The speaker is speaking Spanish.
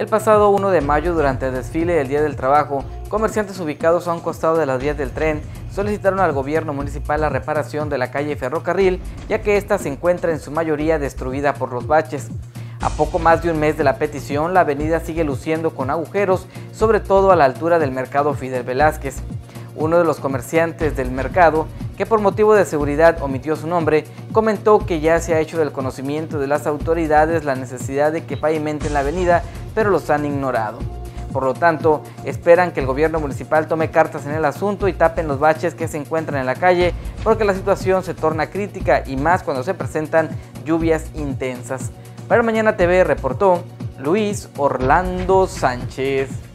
El pasado 1 de mayo, durante el desfile del Día del Trabajo, comerciantes ubicados a un costado de las vías del tren solicitaron al gobierno municipal la reparación de la calle Ferrocarril, ya que ésta se encuentra en su mayoría destruida por los baches. A poco más de un mes de la petición, la avenida sigue luciendo con agujeros, sobre todo a la altura del mercado Fidel Velázquez. Uno de los comerciantes del mercado, que por motivo de seguridad omitió su nombre, comentó que ya se ha hecho del conocimiento de las autoridades la necesidad de que pavimenten la avenida, pero los han ignorado. Por lo tanto, esperan que el gobierno municipal tome cartas en el asunto y tapen los baches que se encuentran en la calle, porque la situación se torna crítica y más cuando se presentan lluvias intensas. Para Mañana TV reportó Luis Orlando Sánchez.